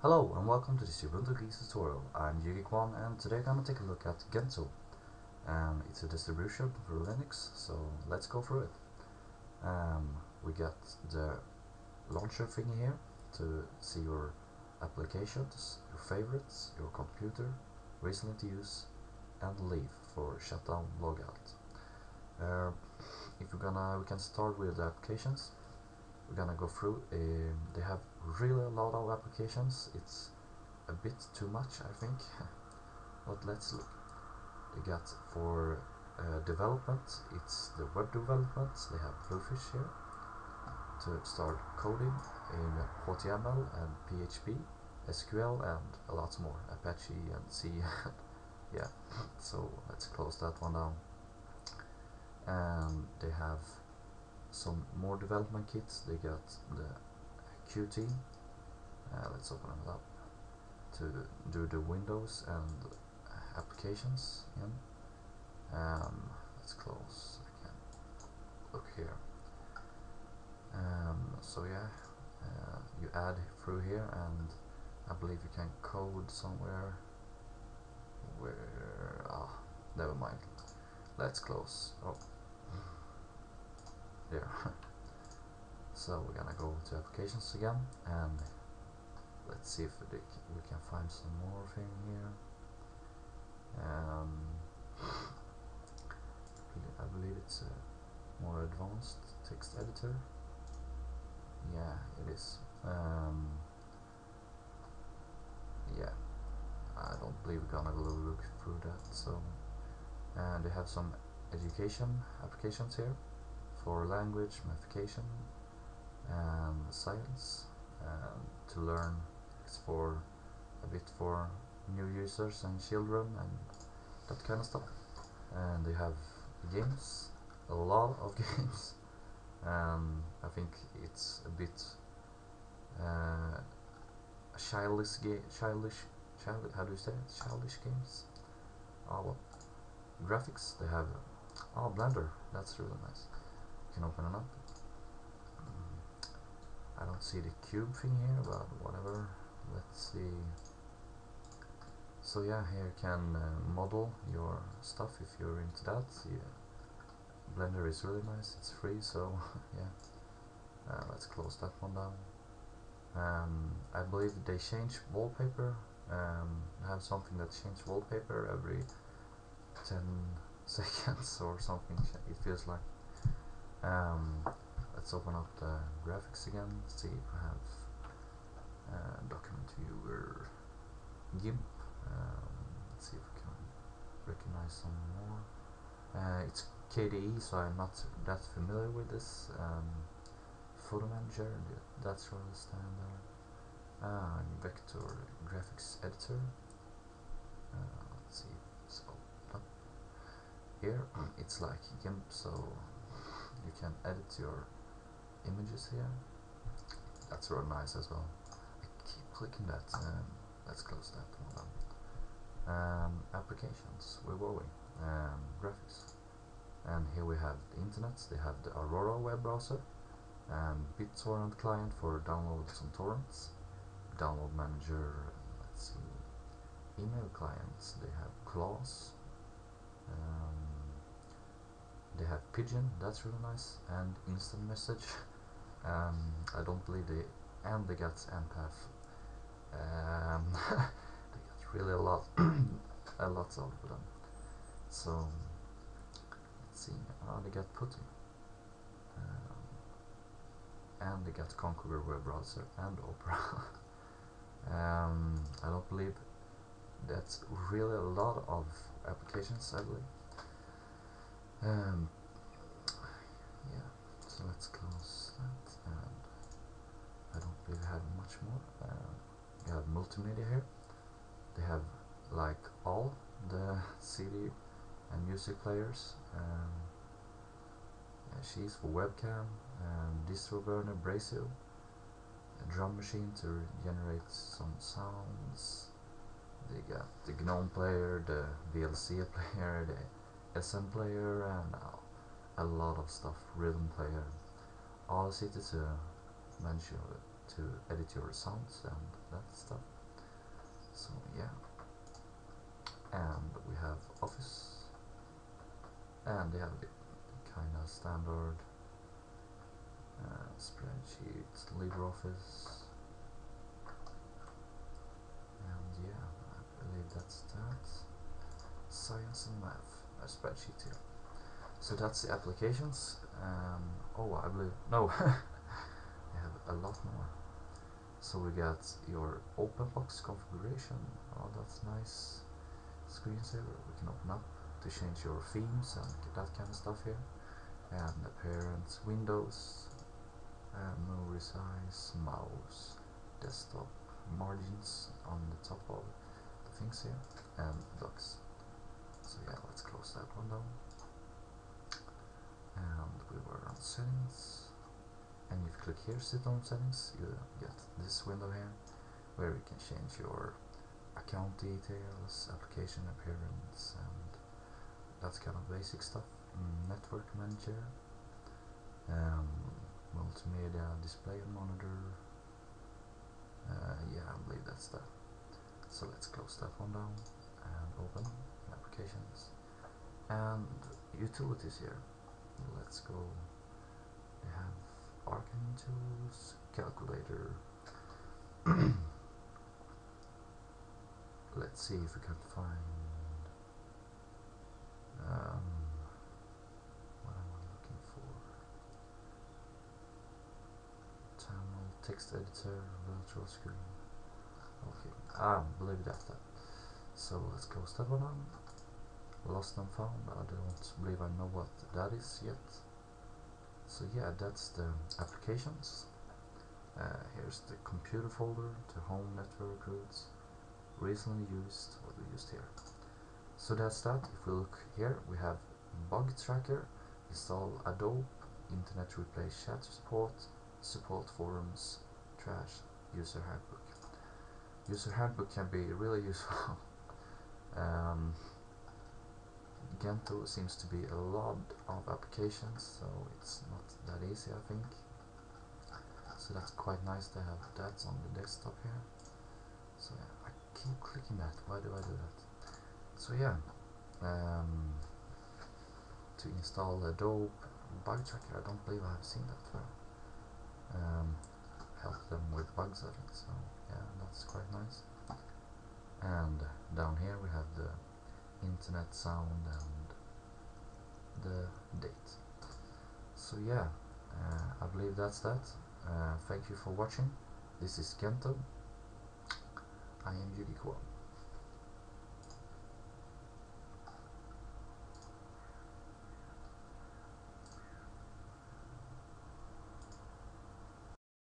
Hello and welcome to this Ubuntu Geeks tutorial. I'm YuGeek1 and today I'm gonna take a look at Gentoo. Um, it's a distribution for Linux, so let's go through it. Um, we got the launcher thing here to see your applications, your favorites, your computer, recently to use, and leave for shutdown logout. Uh, if we're gonna, we can start with the applications we're gonna go through. Um, they have really a lot of applications. It's a bit too much I think. But let's look. They got for uh, development it's the web development. They have Bluefish here to start coding in HTML and PHP SQL and a lot more. Apache and C yeah. So let's close that one down. And they have some more development kits. They got the Qt. Uh, let's open it up to do the Windows and applications in. Um, let's close again. Look here. Um, so yeah, uh, you add through here, and I believe you can code somewhere. Where? Ah, never mind. Let's close. Oh there so we're gonna go to applications again and let's see if we can find some more thing here. Um, I believe it's a more advanced text editor. Yeah it is. Um, yeah. I don't believe we're gonna go look through that so. And they have some education applications here for language, modification, and science, and to learn it's for a bit for new users and children and that kind of stuff. And they have games, a lot of games, and I think it's a bit uh, childish, childish, childish, how do you say it? Childish games. Oh, well, graphics. They have oh Blender. That's really nice can open it up. I don't see the cube thing here, but whatever. Let's see. So yeah, here you can uh, model your stuff if you're into that. Yeah. Blender is really nice, it's free, so yeah. Uh, let's close that one down. Um, I believe they change wallpaper. Um, have something that changes wallpaper every 10 seconds or something, it feels like. Um, let's open up the graphics again, see if we have uh, document viewer GIMP. Um, let's see if we can recognize some more. Uh, it's KDE, so I'm not that familiar with this. Um, photo manager, that's really standard. Ah, vector graphics editor. Uh, let's see, so up here it's like GIMP, so you can edit your images here. That's real nice as well. I keep clicking that um, let's close that. Um, applications. Where were we? Um, graphics. And here we have the internet. They have the Arora web browser. And BitTorrent client for download some torrents. Download manager. Let's see. Email clients. They have Claws um, they have Pidgin, that's really nice, and Instant Message. um, I don't believe they, and they got Empath. Um, they got really a lot, a lot of them. So let's see, oh, they got Putty. Um, and they got Konqueror web browser and Opera. um, I don't believe that's really a lot of applications, I believe. Um, yeah, so let's close that and I don't really have much more. Uh, we have multimedia here. They have like all the CD and music players. Um, yeah, she's for webcam, um, distro burner, Brasero, a drum machine to generate some sounds. They got the GNOME player, the VLC player, the SMPlayer and uh, a lot of stuff, rhythm player, Audacity to manage your, to edit your sounds and that stuff. So yeah. And we have office. And they have the kind of standard uh, spreadsheets LibreOffice. And yeah I believe that's that. Science and math a spreadsheet here. So that's the applications. Um, oh I believe no I have a lot more. So we got your OpenBox configuration. Oh, that's nice. Screensaver. We can open up to change your themes and that kind of stuff here. And appearance, Windows, and no resize, mouse, desktop, margins on the top of the things here, and docs. So yeah, let's close that one down. And we were on settings and if you click here sit on settings you get this window here where you can change your account details application appearance and that's kind of basic stuff. Network manager um, multimedia display and monitor uh, yeah I believe that's that. So let's close that one down and open applications. And utilities here. Let's go Calculator. Let's see if we can find um, what am I looking for? Terminal, text editor, virtual screen. Okay, ah, believe that. So let's close that one on. Lost and found. I don't believe I know what that is yet so yeah that's the applications. Uh, here's the computer folder the home network routes recently used what we used here. So that's that. If we look here we have bug tracker install adobe internet replay chat support support forums trash user handbook. User handbook can be really useful. Um, Gentoo seems to be a lot of applications, so it's not that easy, I think. So that's quite nice to have that on the desktop here. So yeah, I keep clicking that. Why do I do that? So yeah, um, to install the Adobe Bug Tracker, I don't believe I have seen that for. Um, help them with bugs, I think. So yeah, that's quite nice. And down here we have the internet sound and the date. So yeah uh, I believe that's that. Uh, thank you for watching. This is Gentoo. I am Yuriko